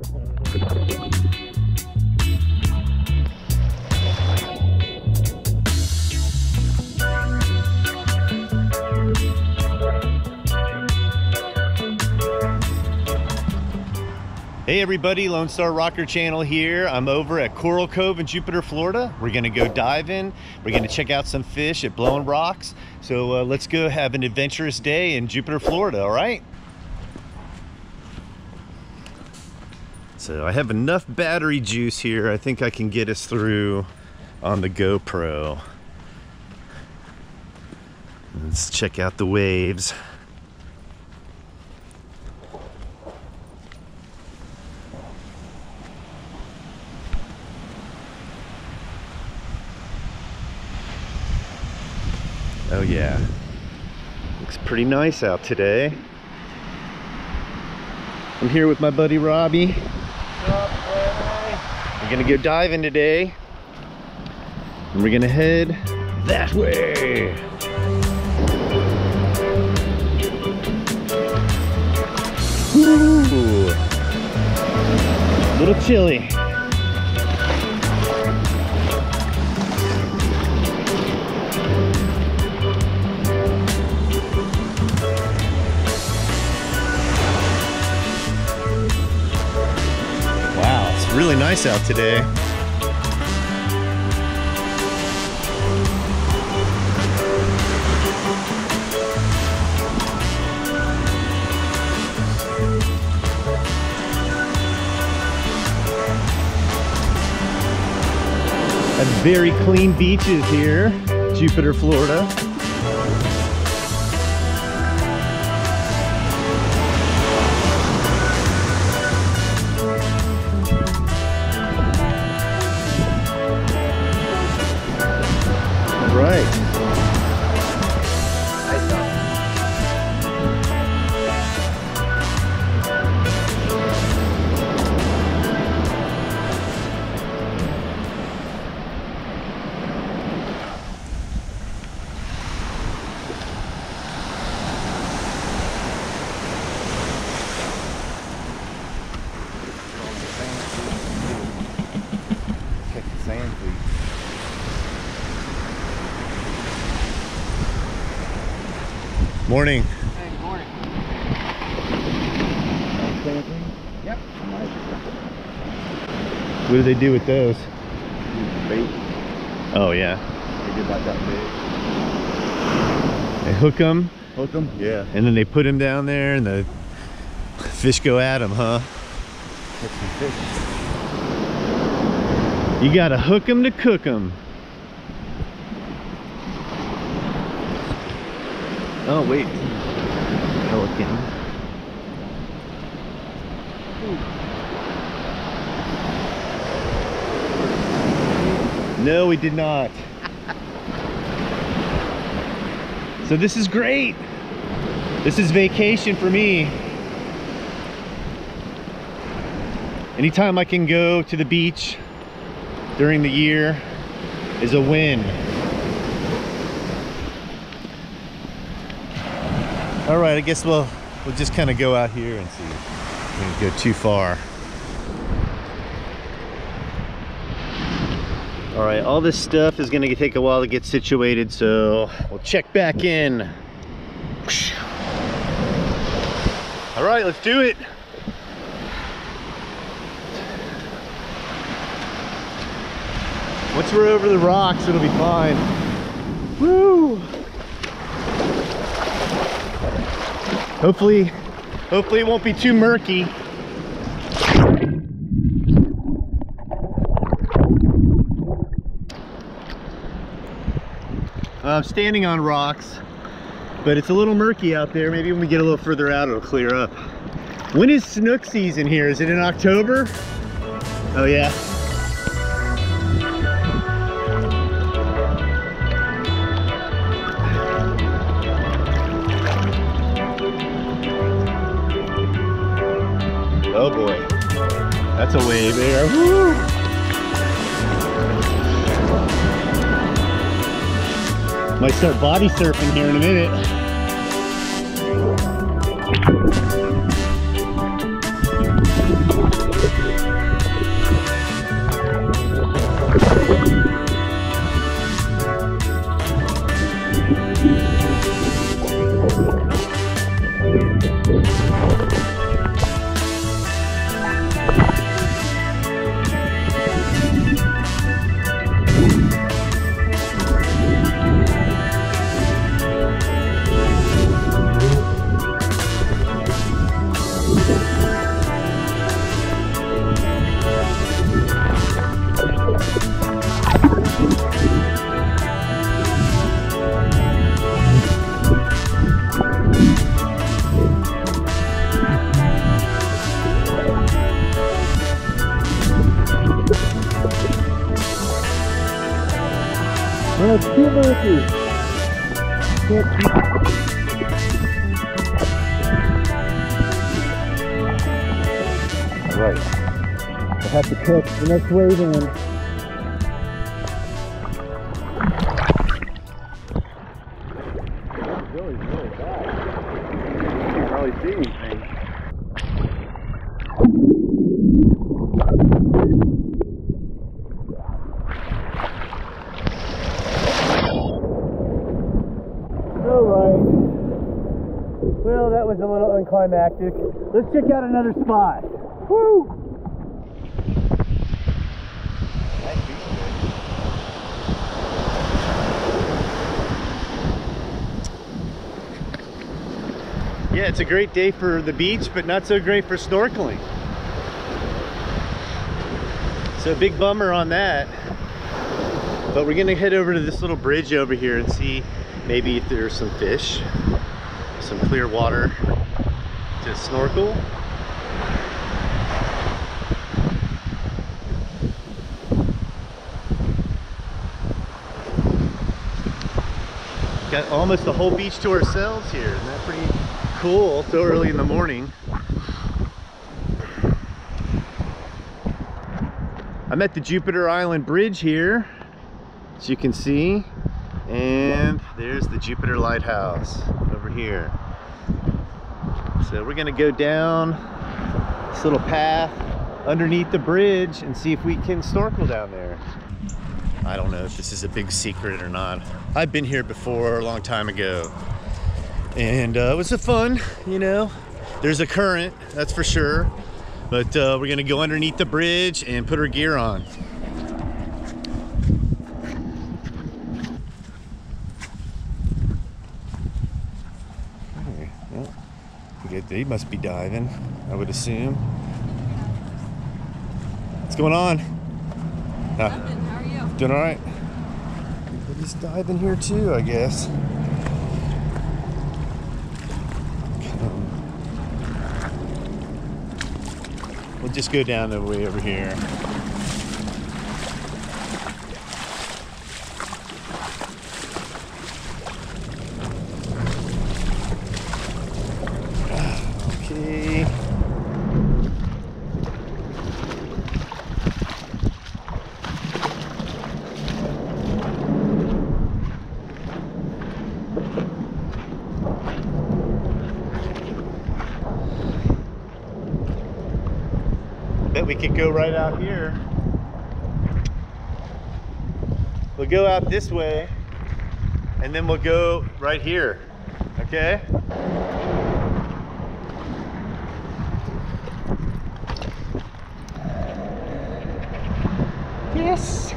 Hey everybody, Lone Star Rocker Channel here. I'm over at Coral Cove in Jupiter, Florida. We're gonna go dive in. We're gonna check out some fish at Blowing Rocks. So uh, let's go have an adventurous day in Jupiter, Florida, all right? So I have enough battery juice here. I think I can get us through on the GoPro. Let's check out the waves. Oh yeah, looks pretty nice out today. I'm here with my buddy Robbie. We're gonna go diving today. And we're gonna head that way. Ooh. Little chilly. Really nice out today. Very clean beaches here, Jupiter, Florida. Morning. Hey, good morning. Yep. What do they do with those? Bait. Oh yeah. They get about that They hook them. Hook them? Yeah. and then they put them down there and the fish go at them, huh? Catch some fish. You gotta hook them to cook them. Oh wait. Pelican. No, we did not. So this is great. This is vacation for me. Anytime I can go to the beach during the year is a win. All right, I guess we'll we'll just kind of go out here and see. if We don't go too far. All right, all this stuff is gonna take a while to get situated, so we'll check back in. All right, let's do it. Once we're over the rocks, it'll be fine. Woo! Hopefully, hopefully it won't be too murky. I'm standing on rocks, but it's a little murky out there. Maybe when we get a little further out, it'll clear up. When is snook season here? Is it in October? Oh yeah. There. Woo! Might start body surfing here in a minute. I have to catch the next wave in. Well, that was a little unclimactic. Let's check out another spot. Woo! Yeah, it's a great day for the beach, but not so great for snorkeling. So big bummer on that. But we're gonna head over to this little bridge over here and see maybe if there's some fish, some clear water to snorkel. Got almost the whole beach to ourselves here. Isn't that pretty cool so early in the morning? I'm at the Jupiter Island Bridge here, as you can see. And there's the Jupiter Lighthouse over here. So we're gonna go down this little path underneath the bridge and see if we can snorkel down there. I don't know if this is a big secret or not. I've been here before a long time ago. And uh, it was a fun, you know. There's a current, that's for sure. But uh, we're gonna go underneath the bridge and put our gear on. Okay, well, They must be diving, I would assume. What's going on? Huh? Nothing. How are you? Doing all right? Everybody's diving here too, I guess. We'll just go down the way over here. Okay. Bet we could go right out here. We'll go out this way and then we'll go right here. Okay? Yes.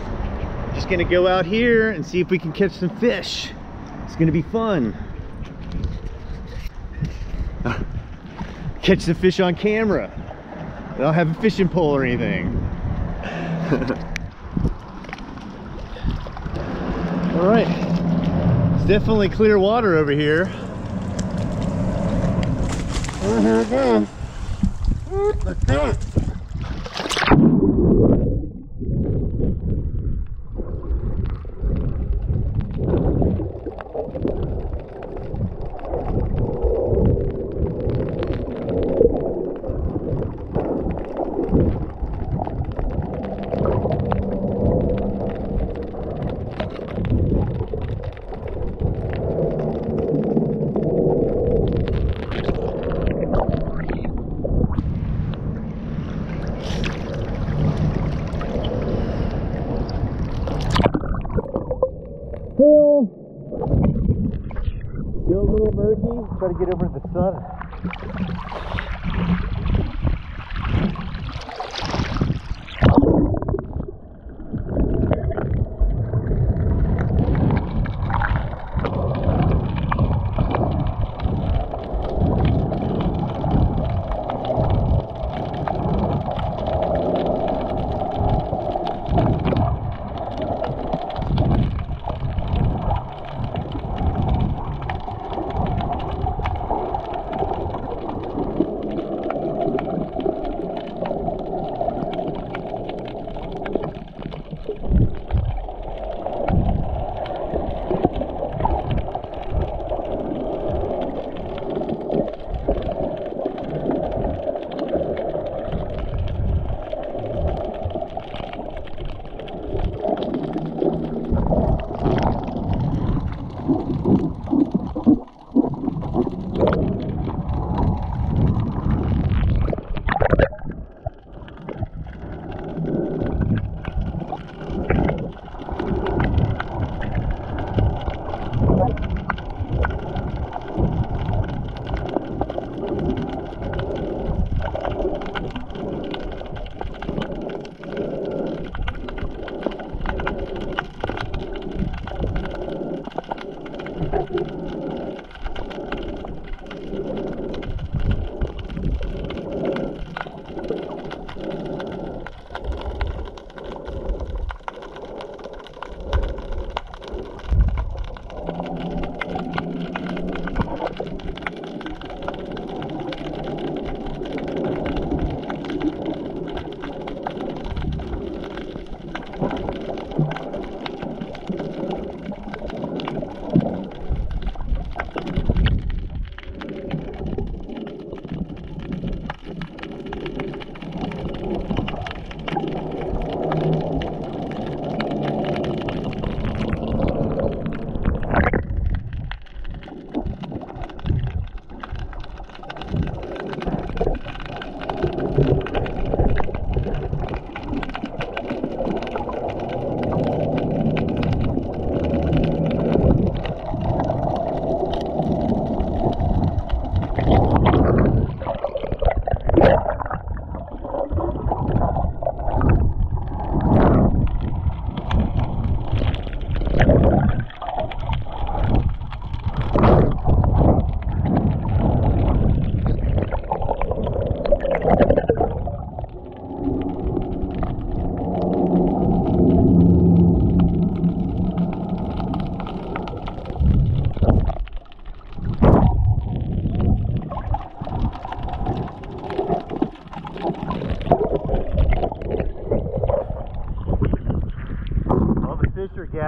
Just gonna go out here and see if we can catch some fish. It's gonna be fun. Catch some fish on camera. I don't have a fishing pole or anything. All right. It's definitely clear water over here. Oh, here it goes. Let's do it.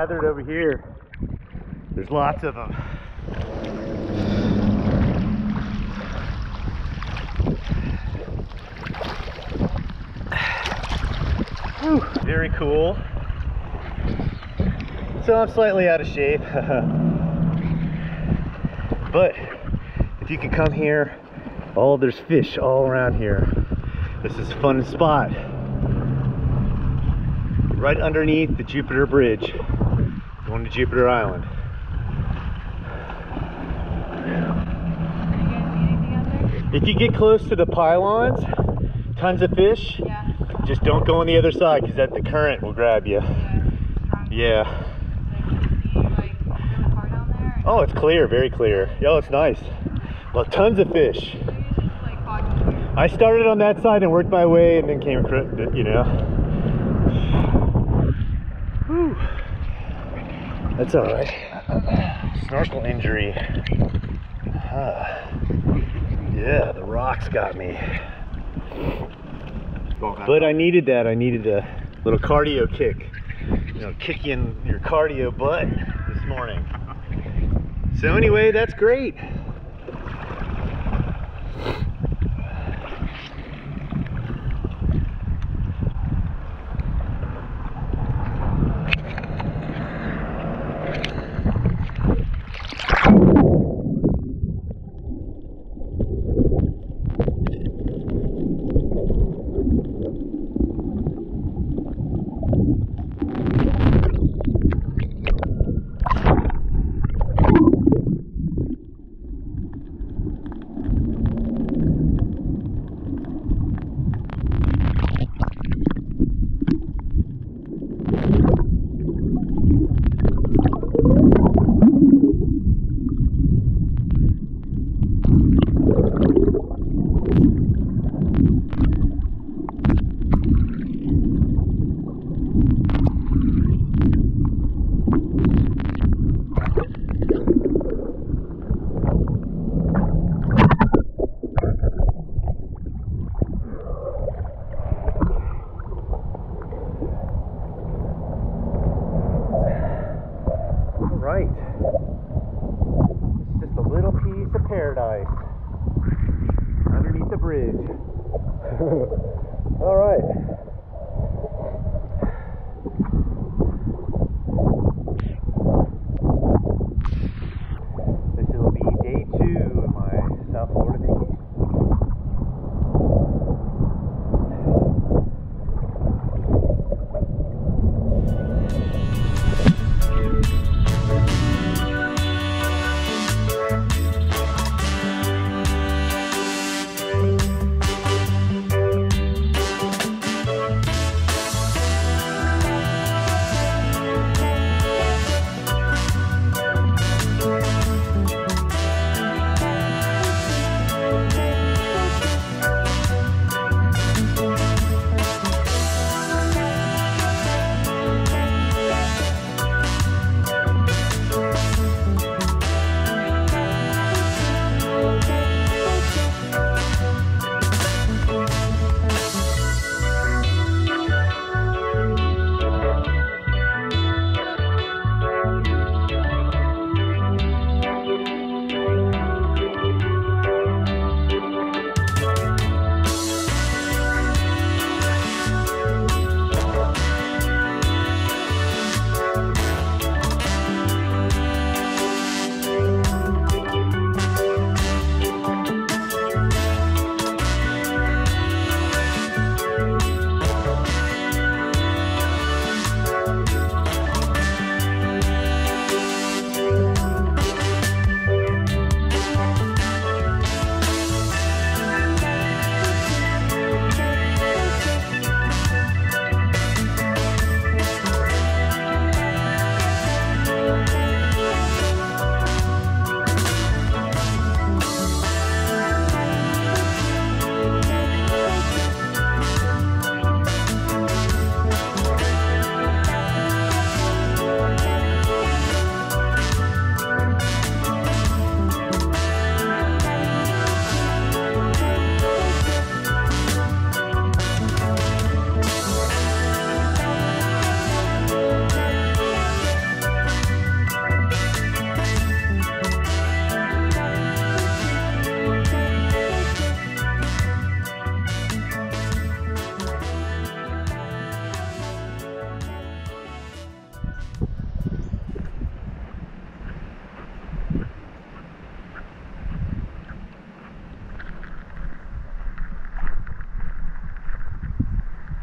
Gathered over here. There's lots of them. Whew, very cool. So I'm slightly out of shape. but if you can come here, oh, there's fish all around here. This is a fun spot. Right underneath the Jupiter Bridge, going to Jupiter Island. If you get close to the pylons, tons of fish, Yeah. just don't go on the other side because that the current will grab you. Yeah. Yeah. So, you like the car down there? Oh, it's clear, very clear. Oh, it's nice. Well, tons of fish. Maybe it's just like foggy. I started on that side and worked my way and then came, you know. Whew. That's all right. Snorkel injury. Ah. yeah, the rocks got me. But I needed that. I needed a little cardio kick. You know, kick in your cardio butt this morning. So anyway, that's great.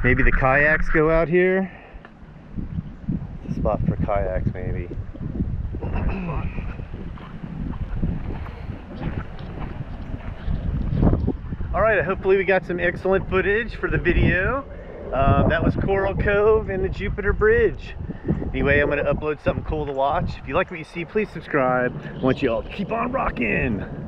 Maybe the kayaks go out here. It's a spot for kayaks, maybe. All right, hopefully we got some excellent footage for the video. Um, that was Coral Cove and the Jupiter Bridge. Anyway, I'm gonna upload something cool to watch. If you like what you see, please subscribe. I want you all to keep on rocking.